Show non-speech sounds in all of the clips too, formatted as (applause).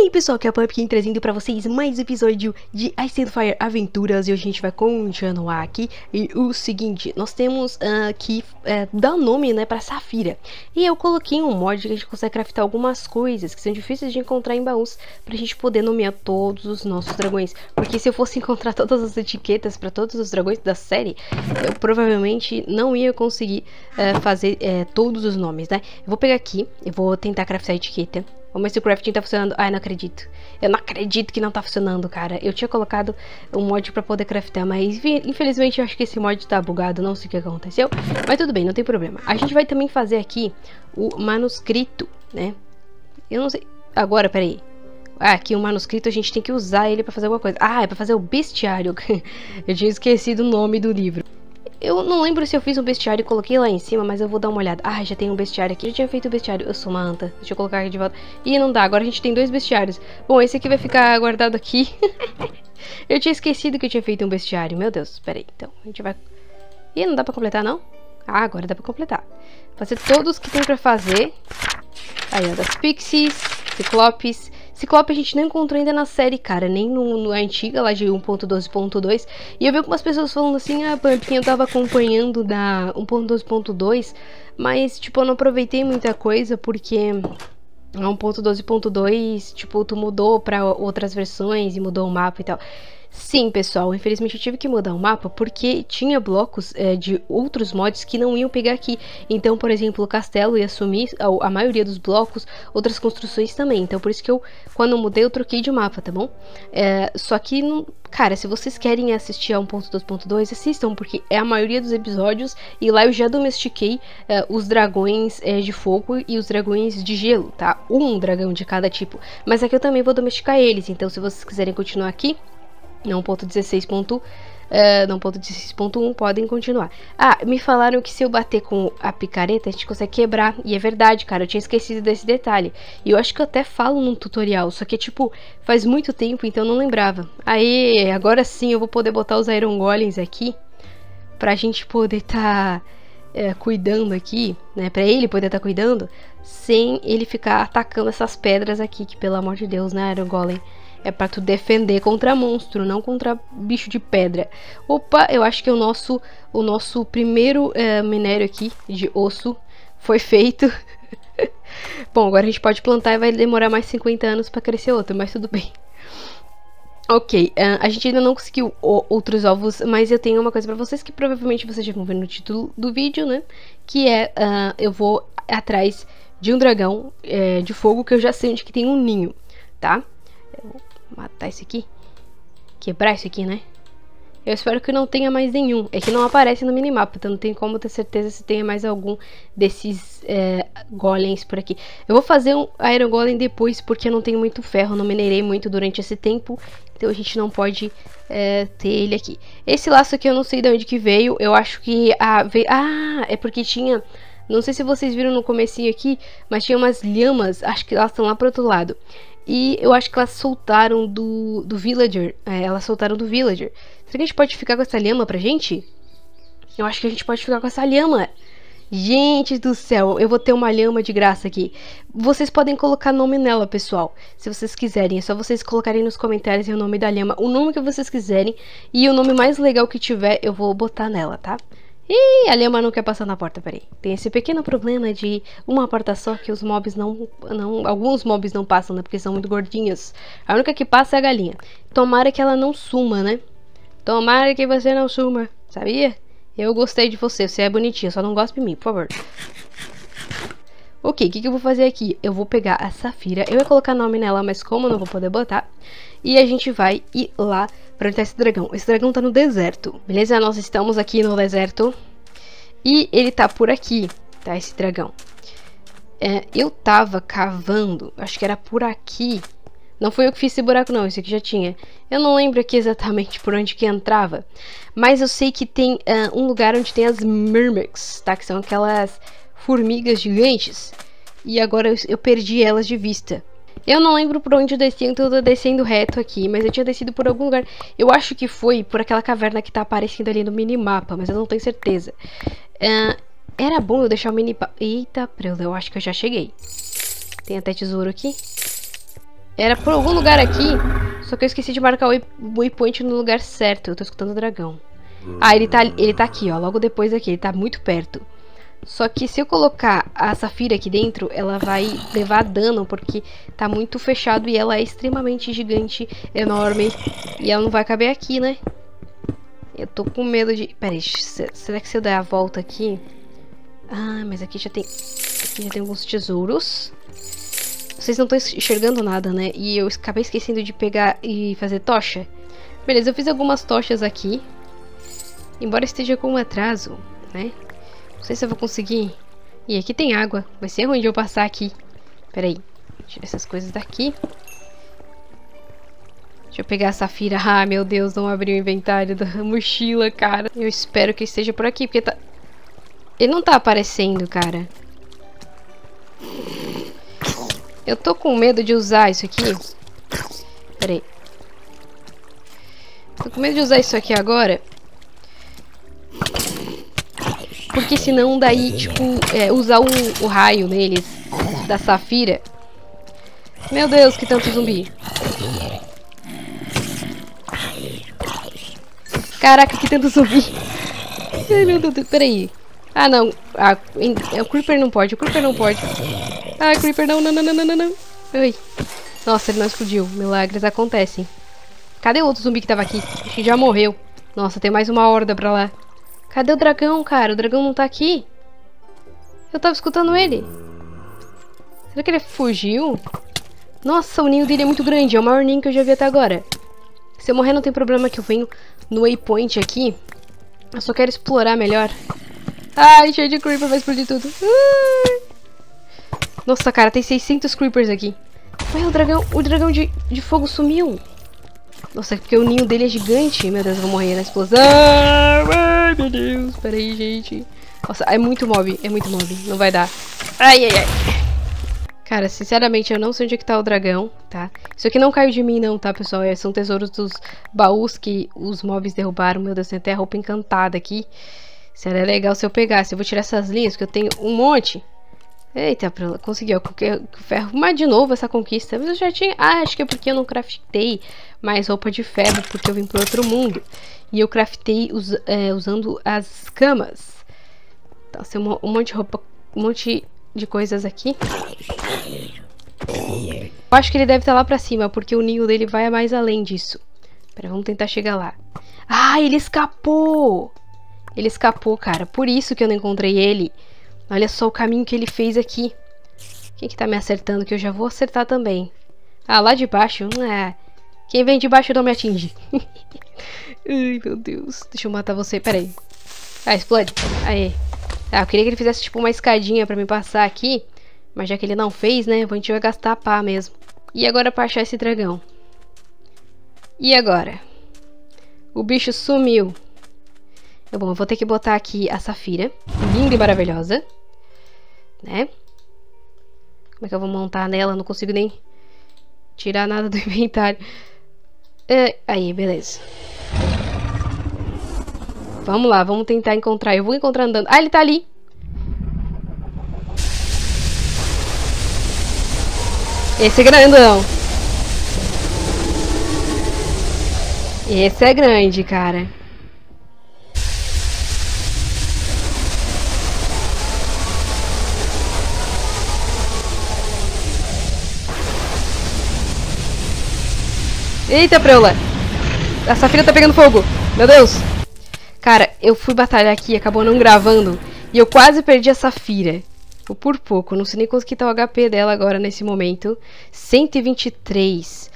aí pessoal, que é a Pumpkin trazendo pra vocês mais um episódio de Ice and Fire Aventuras. E hoje a gente vai continuar aqui. E o seguinte, nós temos uh, que uh, dar nome né, pra Safira. E eu coloquei um mod que a gente consegue craftar algumas coisas Que são difíceis de encontrar em baús Pra gente poder nomear todos os nossos dragões. Porque se eu fosse (laughs) encontrar todas as etiquetas pra todos os dragões da série Eu provavelmente não ia conseguir uh, fazer eh, todos os nomes, né? Eu vou pegar aqui, eu vou tentar craftar a etiqueta Vamos ver se o crafting tá funcionando. Ai, não acredito. Eu não acredito que não tá funcionando, cara. Eu tinha colocado um mod pra poder craftar, mas infelizmente eu acho que esse mod tá bugado. Não sei o que aconteceu. Mas tudo bem, não tem problema. A gente vai também fazer aqui o manuscrito, né? Eu não sei... Agora, peraí. Ah, aqui o manuscrito a gente tem que usar ele pra fazer alguma coisa. Ah, é pra fazer o bestiário. (laughs) eu tinha esquecido o nome do livro. Eu não lembro se eu fiz um bestiário e coloquei lá em cima, mas eu vou dar uma olhada. Ah, já tem um bestiário aqui. Eu já tinha feito o bestiário. Eu sou uma anta. Deixa eu colocar aqui de volta. Ih, não dá. Agora a gente tem dois bestiários. Bom, esse aqui vai ficar guardado aqui. (laughs) eu tinha esquecido que eu tinha feito um bestiário. Meu Deus, peraí. Então, a gente vai... Ih, não dá pra completar, não? Ah, agora dá pra completar. Fazer todos que tem pra fazer. Aí, ó, das pixies, ciclopes, Ciclope a gente não encontrou ainda na série, cara, nem no, no antiga, lá de 1.12.2. E eu vi algumas pessoas falando assim, ah, Pumpkin, eu tava acompanhando da 1.12.2, mas, tipo, eu não aproveitei muita coisa porque a 1.12.2, tipo, tu mudou pra outras versões e mudou o mapa e tal. Sim, pessoal, infelizmente eu tive que mudar o mapa porque tinha blocos é, de outros mods que não iam pegar aqui. Então, por exemplo, o castelo ia sumir, a, a, maioria dos blocos, outras construções também. Então, por isso que eu, quando eu mudei, eu troquei de mapa, tá bom? É, só que, cara, se vocês querem assistir a 1.2.2, assistam, porque é a maioria dos episódios e lá eu já domestiquei é, os dragões é, de fogo e os dragões de gelo, tá? Um dragão de cada tipo. Mas aqui eu também vou domesticar eles, então se vocês quiserem continuar aqui, não ponto 16 ponto, Uh, não ponto 16.1 podem continuar. Ah, me falaram que se eu bater com a picareta a gente consegue quebrar. E é verdade, cara, eu tinha esquecido desse detalhe. E eu acho que eu até falo num tutorial, só que tipo, faz muito tempo, então não lembrava. Aí, agora sim eu vou poder botar os Iron Golems aqui. Pra gente poder tá é, cuidando aqui, né? Pra ele poder estar tá cuidando, sem ele ficar atacando essas pedras aqui, que pelo amor de Deus, né, Iron Golem? É para tu defender contra monstro, não contra bicho de pedra. Opa, eu acho que o nosso, o nosso primeiro é, minério aqui de osso foi feito. (laughs) Bom, agora a gente pode plantar e vai demorar mais 50 anos para crescer outro, mas tudo bem. Ok, uh, a gente ainda não conseguiu outros ovos, mas eu tenho uma coisa para vocês que provavelmente vocês já vão ver no título do vídeo, né? Que é, uh, eu vou atrás de um dragão uh, de fogo que eu já sei onde que tem um ninho, tá? Matar esse aqui. Quebrar esse aqui, né? Eu espero que não tenha mais nenhum. É que não aparece no minimapa, então não tem como ter certeza se tenha mais algum desses é, golems por aqui. Eu vou fazer um Iron Golem depois, porque eu não tenho muito ferro, não minerei muito durante esse tempo. Então a gente não pode é, ter ele aqui. Esse laço aqui eu não sei de onde que veio. Eu acho que... Ah, veio... ah é porque tinha... Não sei se vocês viram no comecinho aqui, mas tinha umas lhamas, acho que elas estão lá pro outro lado. E eu acho que elas soltaram do, do Villager. É, elas soltaram do Villager. Será que a gente pode ficar com essa lhama pra gente? Eu acho que a gente pode ficar com essa lhama. Gente do céu, eu vou ter uma lhama de graça aqui. Vocês podem colocar nome nela, pessoal. Se vocês quiserem, é só vocês colocarem nos comentários o nome da lhama, o nome que vocês quiserem. E o nome mais legal que tiver, eu vou botar nela, tá? Ih, a Lema não quer passar na porta, peraí. Tem esse pequeno problema de uma porta só que os mobs não, não... Alguns mobs não passam, né? Porque são muito gordinhos. A única que passa é a galinha. Tomara que ela não suma, né? Tomara que você não suma, sabia? Eu gostei de você, você é bonitinha, só não gosta de mim, por favor. Ok, o que, que, eu vou fazer aqui? Eu vou pegar a Safira, eu ia colocar nome nela, mas como eu não vou poder botar, e a gente vai ir lá pra onde tá esse dragão. Esse dragão tá no deserto, beleza? Nós estamos aqui no deserto, e ele tá por aqui, tá? Esse dragão. É, eu tava cavando, acho que era por aqui. Não foi eu que fiz esse buraco não, isso aqui já tinha. Eu não lembro aqui exatamente por onde que entrava. Mas eu sei que tem uh, um lugar onde tem as Myrmex, tá? Que são aquelas formigas gigantes. E agora eu, eu perdi elas de vista. Eu não lembro por onde eu desci, então eu tô descendo reto aqui, mas eu tinha descido por algum lugar. Eu acho que foi por aquela caverna que tá aparecendo ali no minimapa, mas eu não tenho certeza. Uh, era bom eu deixar o minimapa... Eita, preu, eu acho que eu já cheguei. Tem até tesouro aqui. era por algum lugar aqui. Só que eu esqueci de marcar o waypoint no lugar certo. Eu tô escutando o dragão. Ah, ele tá, ele tá aqui, ó. Logo depois aqui. Ele tá muito perto. Só que se eu colocar a Safira aqui dentro, ela vai levar dano, porque tá muito fechado e ela é extremamente gigante, enorme. E ela não vai caber aqui, né? Eu tô com medo de... Pera aí, será que se eu der a volta aqui... Ah, mas aqui já tem... Aqui já tem alguns tesouros. Vocês não estão enxergando nada, né? E eu acabei esquecendo de pegar e fazer tocha. Beleza, eu fiz algumas tochas aqui. Embora esteja com um atraso, né? Sei se eu vou conseguir. E aqui tem água. Vai ser ruim de eu passar aqui. Pera aí. Tira essas coisas daqui. Deixa eu pegar a safira. (laughs) Ah, meu Deus, não abri o inventário da (laughs) mochila, cara. Eu espero que esteja por aqui, porque tá... Ele não tá aparecendo, cara. Eu tô com medo de usar isso aqui. Pera aí. Tô com medo de usar isso aqui agora. Porque senão daí, tipo, é, usar o, o raio neles da Safira. Meu Deus, que tanto zumbi. Caraca, que tanto zumbi. Ai, meu Deus, peraí. Ah, não. Ah, o Creeper não pode, o Creeper não pode. Ah, Creeper, não, não, não, não, não, não. Ai. Nossa, ele não explodiu. Milagres acontecem. Cadê o outro zumbi que tava aqui? Acho que já morreu. Nossa, tem mais uma horda pra lá. Cadê o dragão, cara? O dragão não tá aqui. Eu tava escutando ele. Será que ele fugiu? Nossa, o ninho dele é muito grande. É o maior ninho que eu já vi até agora. Se eu morrer não tem problema que eu venho no waypoint aqui. Eu só quero explorar melhor. Ai, cheio de creeper, vai explodir tudo. Nossa, cara, tem 600 creepers aqui. Ué, o dragão, o dragão de, de fogo sumiu. Nossa, é porque o ninho dele é gigante. Meu Deus, eu vou morrer na explosão. Ai, meu Deus. Pera aí, gente. Nossa, é muito mob. É muito mob. Não vai dar. Ai, ai, ai. Cara, sinceramente, eu não sei onde é que tá o dragão, tá? Isso aqui não caiu de mim não, tá, pessoal? É, são tesouros dos baús que os mobs derrubaram. Meu Deus, tem até roupa encantada aqui. Seria legal se eu pegasse. Eu vou tirar essas linhas, porque eu tenho um monte. Eita, consegui, ó, ferro. Mas de novo essa conquista. Mas eu já tinha... Ah, acho que é porque eu não craftei mais roupa de ferro, porque eu vim para outro mundo. E eu craftei us, é, usando as camas. Então, tem um, um monte de roupa, um monte de coisas aqui. Eu acho que ele deve estar lá pra cima, porque o ninho dele vai mais além disso. Pera, vamos tentar chegar lá. Ah, ele escapou! Ele escapou, cara. Por isso que eu não encontrei ele. Olha só o caminho que ele fez aqui. Quem que tá me acertando? Que eu já vou acertar também. Ah, lá de baixo? É. Quem vem de baixo não me atinge. (laughs) Ai, meu Deus. Deixa eu matar você. Pera aí. Ah, explode. Aê. Ah, eu queria que ele fizesse tipo uma escadinha pra me passar aqui. Mas já que ele não fez, né? A gente vai gastar a pá mesmo. E agora pra achar esse dragão? E agora? O bicho sumiu. Bom, eu vou ter que botar aqui a Safira. Linda e maravilhosa né? Como é que eu vou montar nela? Não consigo nem tirar nada do (laughs) inventário. É, aí, beleza. Vamos lá, vamos tentar encontrar. Eu vou encontrar andando. Ah, ele tá ali. Esse é grandão. Esse é grande, cara. Eita, preula. A Safira tá pegando fogo. Meu Deus. Cara, eu fui batalhar aqui, acabou não gravando. E eu quase perdi a Safira. Por pouco, não sei nem quanto que tá o HP dela agora nesse momento. 123.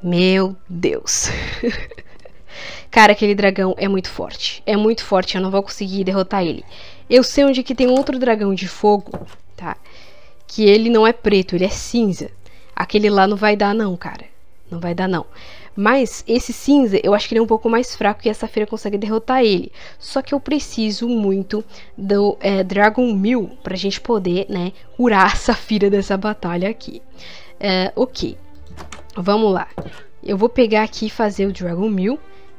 Meu Deus. (laughs) Cara, aquele dragão é muito forte. É muito forte, eu não vou conseguir derrotar ele. Eu sei onde que tem outro dragão de fogo, tá? Que ele não é preto, ele é cinza. Aquele lá não vai dar não, cara. Não vai dar, não. Mas esse cinza, eu acho que ele é um pouco mais fraco e essa feira consegue derrotar ele. Só que eu preciso muito do é, Dragon Mill pra gente poder, né, curar (laughs) a Safira dessa batalha aqui. É, ok. Vamos lá. Eu vou pegar aqui e fazer o Dragon Mill.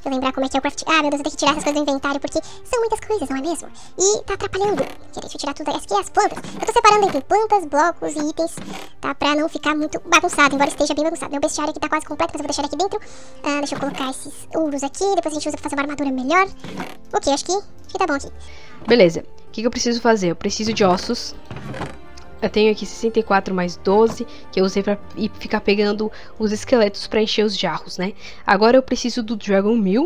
Eu lembrar como é que é o craft. Ah, meu Deus, eu tenho que tirar essas coisas do inventário, porque são muitas coisas, não é mesmo? E tá atrapalhando. Deixa eu tirar tudo aqui, as plantas. Eu tô separando entre plantas, blocos e itens, tá? Pra não ficar muito bagunçado, embora esteja bem bagunçado. Meu bestiário aqui tá quase completo, mas eu vou deixar aqui dentro. Ah, deixa eu colocar esses ouros aqui, depois a gente usa pra fazer uma armadura melhor. Ok, acho que, acho que tá bom aqui. Beleza. O que, que eu preciso fazer? Eu preciso de ossos. Eu tenho aqui 64 mais 12, que eu usei pra ficar pegando os esqueletos pra encher os jarros, né? Agora eu preciso do Dragon Meal.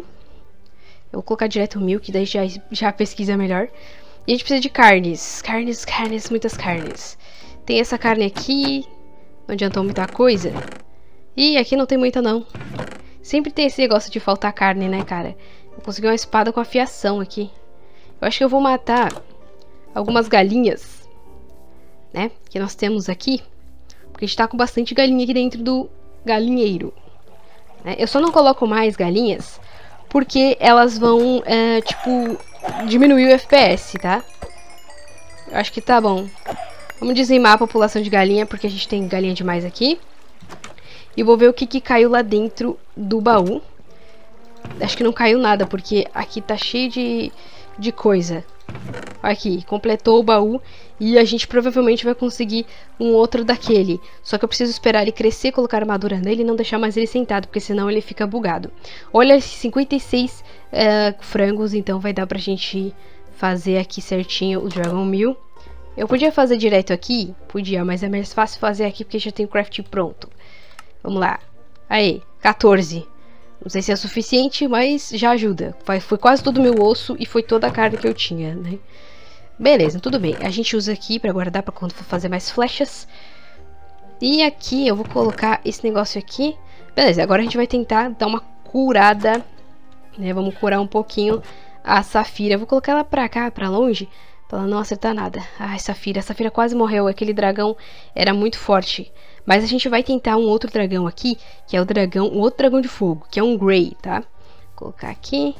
Eu vou colocar direto o Meal, que daí já, já pesquisa melhor. E a gente precisa de carnes. Carnes, carnes, muitas carnes. Tem essa carne aqui. Não adiantou muita coisa. E aqui não tem muita, não. Sempre tem esse negócio de faltar carne, né, cara? Eu consegui uma espada com afiação aqui. Eu acho que eu vou matar algumas galinhas né? Que nós temos aqui. Porque a gente tá com bastante galinha aqui dentro do galinheiro. Né? Eu só não coloco mais galinhas porque elas vão, é, tipo, diminuir o FPS, tá? Eu acho que tá bom. Vamos dizimar a população de galinha, porque a gente tem galinha demais aqui. E vou ver o que, que caiu lá dentro do baú. Acho que não caiu nada, porque aqui tá cheio de, de coisa. Aqui, completou o baú e a gente provavelmente vai conseguir um outro daquele. Só que eu preciso esperar ele crescer, colocar armadura nele e não deixar mais ele sentado, porque senão ele fica bugado. Olha, 56 uh, frangos, então vai dar pra gente fazer aqui certinho o Dragon Meal. Eu podia fazer direto aqui? Podia, mas é mais fácil fazer aqui porque já tem o craft pronto. Vamos lá. Aí, 14. Não sei se é suficiente, mas já ajuda. Foi quase todo o meu osso e foi toda a carne que eu tinha, né? Beleza, tudo bem. A gente usa aqui pra guardar pra quando for fazer mais flechas. E aqui eu vou colocar esse negócio aqui. Beleza, agora a gente vai tentar dar uma curada, né? Vamos curar um pouquinho a Safira. Eu vou colocar ela pra cá, pra longe, pra ela não acertar nada. Ai, Safira, a Safira quase morreu. Aquele dragão era muito forte. Mas a gente vai tentar um outro dragão aqui, que é o dragão, um outro dragão de fogo, que é um Grey, tá? Vou colocar aqui.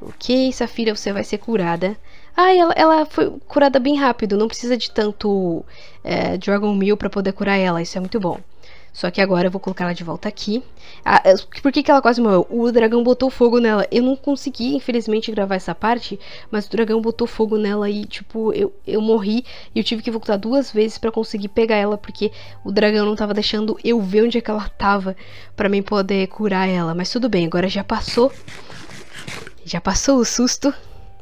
Ok, Safira, você vai ser curada. Ah, ela, ela foi curada bem rápido, não precisa de tanto é, Dragon Meal pra poder curar ela, isso é muito bom. Só que agora eu vou colocar ela de volta aqui. Ah, por que, que ela quase morreu? O dragão botou fogo nela. Eu não consegui, infelizmente, gravar essa parte. Mas o dragão botou fogo nela e, tipo, eu, eu morri. E eu tive que voltar duas vezes para conseguir pegar ela. Porque o dragão não tava deixando eu ver onde é que ela tava. para mim poder curar ela. Mas tudo bem, agora já passou. Já passou o susto.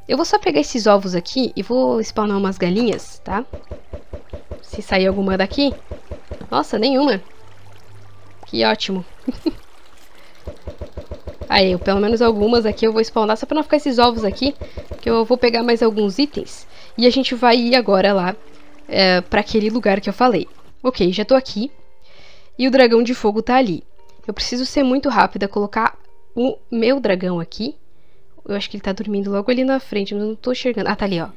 Eu vou só pegar esses ovos aqui e vou spawnar umas galinhas, tá? Se sair alguma daqui. Nossa, nenhuma. Que ótimo. (laughs) Aí, pelo menos algumas aqui eu vou spawnar só pra não ficar esses ovos aqui. Que eu vou pegar mais alguns itens. E a gente vai ir agora lá é, pra aquele lugar que eu falei. Ok, já tô aqui. E o dragão de fogo tá ali. Eu preciso ser muito rápida, colocar o meu dragão aqui. Eu acho que ele tá dormindo logo ali na frente, mas eu não tô enxergando. Ah, tá ali, ó.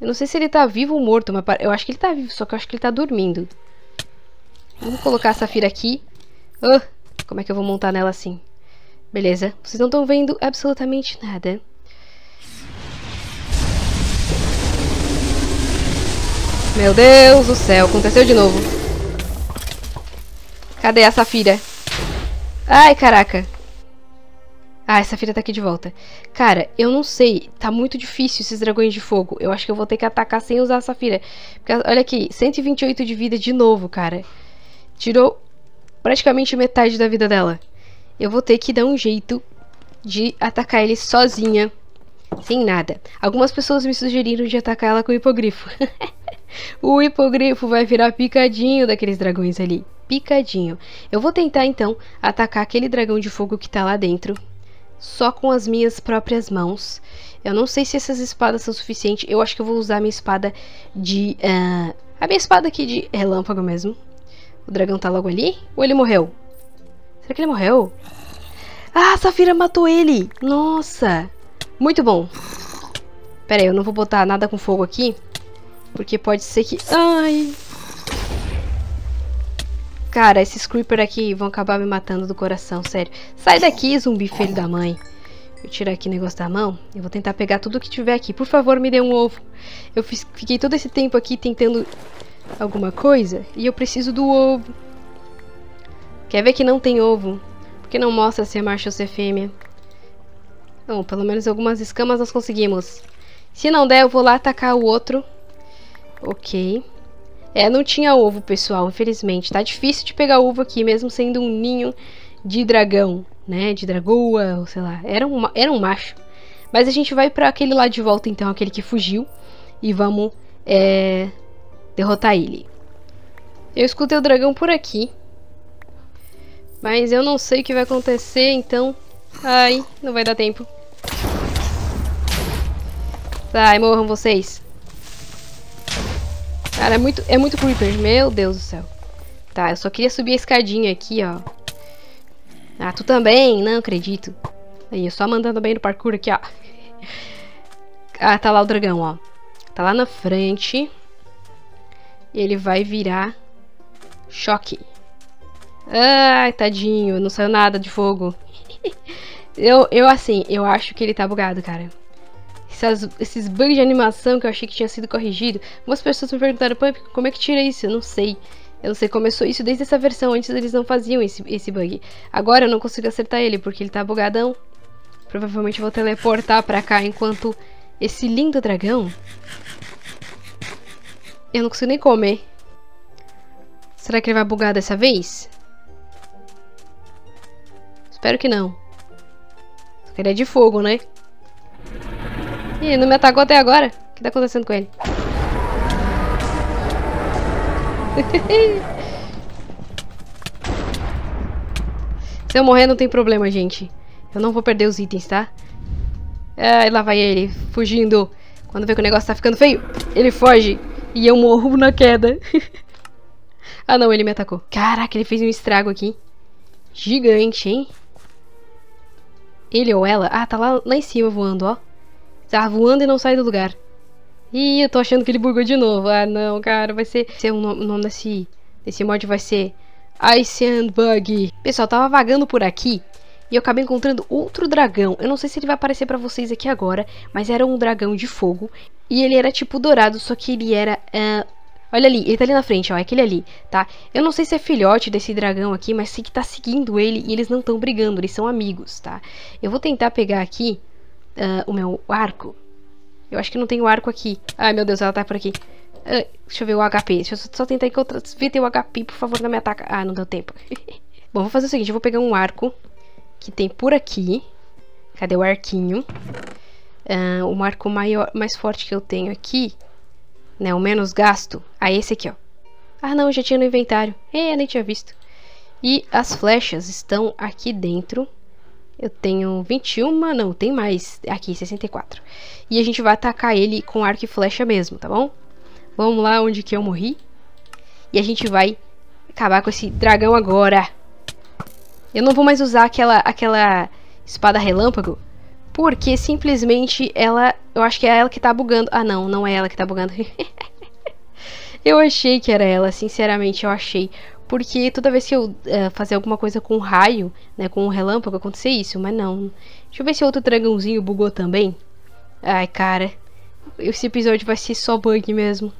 Eu não sei se ele tá vivo ou morto, mas eu acho que ele tá vivo, só que eu acho que ele tá dormindo. Vamos colocar a Safira aqui. Oh, como é que eu vou montar nela assim? Beleza, vocês não estão vendo absolutamente nada. Meu Deus do céu, aconteceu de novo. Cadê a Safira? Ai, caraca. Ah, essa filha tá aqui de volta. Cara, eu não sei. Tá muito difícil esses dragões de fogo. Eu acho que eu vou ter que atacar sem usar a Safira. Porque, olha aqui, 128 de vida de novo, cara. Tirou praticamente metade da vida dela. Eu vou ter que dar um jeito de atacar ele sozinha, sem nada. Algumas pessoas me sugeriram de atacar ela com o hipogrifo. (laughs) o hipogrifo vai virar picadinho daqueles dragões ali. Picadinho. Eu vou tentar então atacar aquele dragão de fogo que tá lá dentro. Só com as minhas próprias mãos. Eu não sei se essas espadas são suficientes. Eu acho que eu vou usar a minha espada de... Uh, a minha espada aqui de relâmpago mesmo. O dragão tá logo ali? Ou ele morreu? Será que ele morreu? Ah, a Safira matou ele! Nossa! Muito bom. Pera aí, eu não vou botar nada com fogo aqui. Porque pode ser que... Ai! Cara, esses creeper aqui vão acabar me matando do coração, sério. Sai daqui, zumbi filho da mãe. Eu tirar aqui o negócio da mão. Eu vou tentar pegar tudo que tiver aqui. Por favor, me dê um ovo. Eu fiz, fiquei todo esse tempo aqui tentando alguma coisa e eu preciso do ovo. Quer ver que não tem ovo? Porque não mostra se é macho ou se é fêmea. Bom, pelo menos algumas escamas nós conseguimos. Se não der, eu vou lá atacar o outro. Ok. É, não tinha ovo, pessoal, infelizmente. Tá difícil de pegar ovo aqui, mesmo sendo um ninho de dragão, né? De dragoa, ou sei lá. Era um, era um macho. Mas a gente vai para aquele lá de volta, então, aquele que fugiu. E vamos é, derrotar ele. Eu escutei o dragão por aqui. Mas eu não sei o que vai acontecer, então... Ai, não vai dar tempo. Sai, morram vocês. Cara, é muito, é muito creeper. Meu Deus do céu. Tá, eu só queria subir a escadinha aqui, ó. Ah, tu também? Não acredito. Aí, eu só mandando bem no parkour aqui, ó. (laughs) Ah, tá lá o dragão, ó. Tá lá na frente. E ele vai virar choque. Ai, tadinho, não saiu nada de fogo. (laughs) eu, eu, assim, eu acho que ele tá bugado, cara. Essas, esses bugs de animação que eu achei que tinha sido corrigido. Algumas pessoas me perguntaram, como é que tira isso? Eu não sei. Eu não sei, começou isso desde essa versão. Antes eles não faziam esse, esse bug. Agora eu não consigo acertar ele, porque ele tá bugadão. Provavelmente vou teleportar pra cá enquanto esse lindo dragão... Eu não consigo nem comer. Será que ele vai bugar dessa vez? Espero que não. Ele é de fogo, né? Ih, não me atacou até agora. O que tá acontecendo com ele? (laughs) Se eu morrer não tem problema, gente. Eu não vou perder os itens, tá? Ai, lá vai ele, fugindo. Quando vê que o negócio tá ficando feio, ele foge. E eu morro na queda. (laughs) ah, não, ele me atacou. Caraca, ele fez um estrago aqui. Gigante, hein? Ele ou ela? Ah, tá lá, lá em cima voando, ó. Tá voando e não sai do lugar. Ih, eu tô achando que ele bugou de novo. Ah, não, cara, vai ser... ser o nome desse, desse mod vai ser Ice and Bug. Pessoal, tava vagando por aqui e eu acabei encontrando outro dragão. Eu não sei se ele vai aparecer pra vocês aqui agora, mas era um dragão de fogo. E ele era tipo dourado, só que ele era... Uh, olha ali, ele tá ali na frente, ó, é aquele ali, tá? Eu não sei se é filhote desse dragão aqui, mas sei que tá seguindo ele e eles não estão brigando, eles são amigos, tá? Eu vou tentar pegar aqui uh, o meu arco. Eu acho que não tem o arco aqui. Ai, meu Deus, ela tá por aqui. Uh, deixa eu ver o HP. Deixa eu só tentar encontrar. Vê ter o HP, por favor, não me ataca. Ah, não deu tempo. (laughs) Bom, vou fazer o seguinte. Eu vou pegar um arco que tem por aqui. Cadê o arquinho? Uh, o arco maior, mais forte que eu tenho aqui, né? O menos gasto. Ah, esse aqui, ó. Ah, não, já tinha no inventário. É, nem tinha visto. E as flechas estão aqui dentro. Eu tenho 21, não, tem mais. Aqui, 64. E a gente vai atacar ele com arco e flecha mesmo, tá bom? Vamos lá onde que eu morri. E a gente vai acabar com esse dragão agora. Eu não vou mais usar aquela, aquela espada relâmpago. Porque simplesmente ela... Eu acho que é ela que tá bugando. Ah, não, não é ela que tá bugando. (laughs) eu achei que era ela, sinceramente, eu achei. Porque toda vez que eu uh, fazer alguma coisa com raio, né, com um relâmpago, acontecer isso, mas não. Deixa eu ver se outro dragãozinho bugou também. Ai, cara. Esse episódio vai ser só bug mesmo.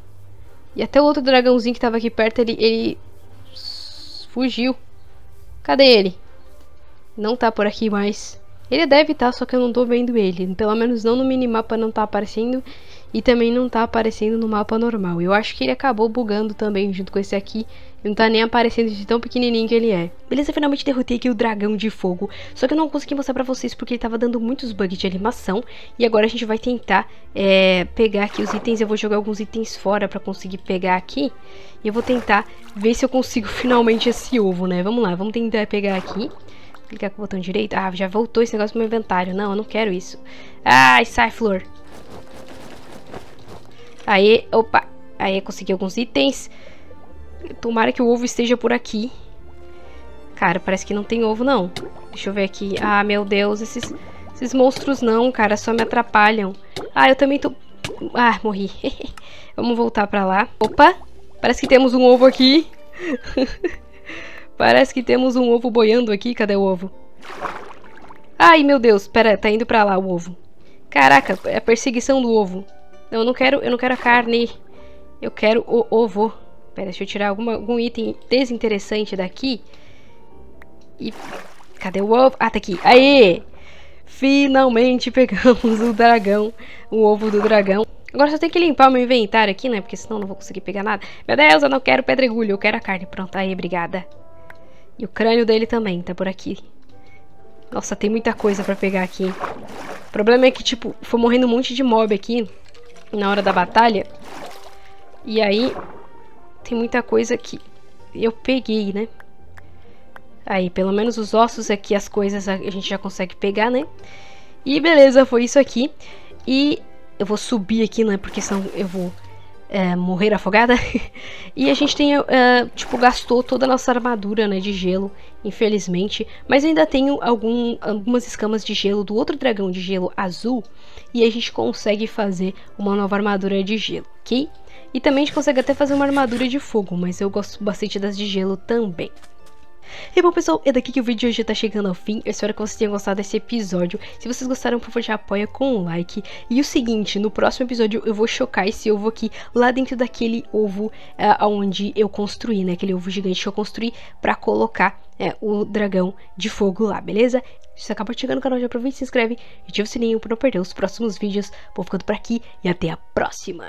E até o outro dragãozinho que tava aqui perto, ele, ele fugiu. Cadê ele? Não tá por aqui mais. Ele deve estar, tá, só que eu não tô vendo ele. Pelo menos não no minimapa não tá aparecendo. E também não tá aparecendo no mapa normal. Eu acho que ele acabou bugando também junto com esse aqui. Não tá nem aparecendo de tão pequenininho que ele é. Beleza, finalmente derrotei aqui o dragão de fogo. Só que eu não consegui mostrar pra vocês porque ele tava dando muitos bugs de animação. E agora a gente vai tentar é, pegar aqui os itens. Eu vou jogar alguns itens fora pra conseguir pegar aqui. E eu vou tentar ver se eu consigo (laughs) finalmente esse ovo, né? Vamos lá, vamos tentar pegar aqui. Clicar com o botão direito. Ah, já voltou esse negócio pro meu inventário. Não, eu não quero isso. Ai, sai, flor. Aí, opa. Aí, consegui alguns itens. Tomara que o ovo esteja por aqui. Cara, parece que não tem ovo, não. Deixa eu ver aqui. Ah, meu Deus, esses, esses monstros não, cara, só me atrapalham. Ah, eu também tô... Ah, morri. (laughs) Vamos voltar pra lá. Opa, parece que temos um ovo aqui. (laughs) parece que temos um ovo boiando aqui. Cadê o ovo? Ai, meu Deus, pera, tá indo pra lá o ovo. Caraca, é a perseguição do ovo. Não, eu não quero, eu não quero a carne. Eu quero o ovo. Pera, deixa eu tirar alguma, algum item desinteressante daqui. E... Cadê o ovo? Ah, tá aqui. Aê! Finalmente pegamos o dragão, o ovo do dragão. Agora só tenho que limpar meu inventário aqui, né? Porque senão não vou conseguir pegar nada. Meu Deus, eu não quero pedregulho, eu quero a carne. Pronto, aí, obrigada. E o crânio dele também, tá por aqui. Nossa, tem muita coisa pra pegar aqui. O problema é que, tipo, foi morrendo um monte de mob aqui na hora da batalha. E aí, tem muita coisa que eu peguei, né? Aí, pelo menos os ossos aqui, as coisas a gente já consegue pegar, né? E beleza, foi isso aqui. E eu vou subir aqui, né? Porque senão eu vou é, morrer afogada. (laughs) e a gente tem, é, tipo, gastou toda a nossa armadura, né? De gelo, infelizmente. Mas ainda tenho algum, algumas escamas de gelo do outro dragão de gelo azul. E a gente consegue fazer uma nova armadura de gelo, ok? E também a gente consegue até fazer uma armadura de fogo, mas eu gosto bastante das de gelo também. E bom pessoal, é daqui que o vídeo de hoje tá chegando ao fim, eu espero que vocês tenham gostado desse episódio, se vocês gostaram por favor já apoia com um like, e o seguinte, no próximo episódio eu vou chocar esse ovo aqui lá dentro daquele ovo uh, onde eu construí, né, aquele ovo gigante que eu construí pra colocar é, o dragão de fogo lá, beleza? Se você acabou chegar no canal, já aproveita se inscreve e ativa o sininho para não perder os próximos vídeos. Vou ficando por aqui e até a próxima!